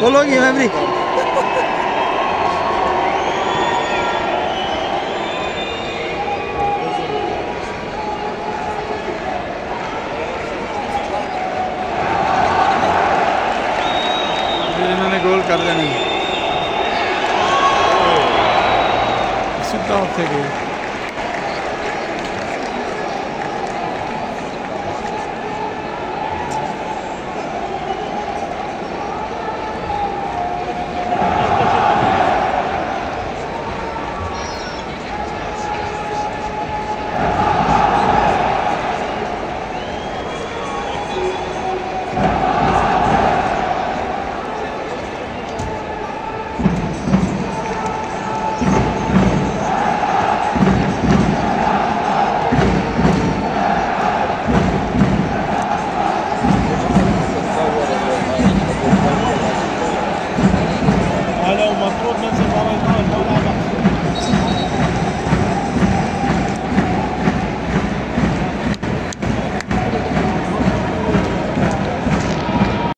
Tolong ya, Febri. इन्होंने गोल कर देना ਸਿੱਧਾ ਉੱਥੇ ਗਏ Uma, трудно задавать, но, но, но.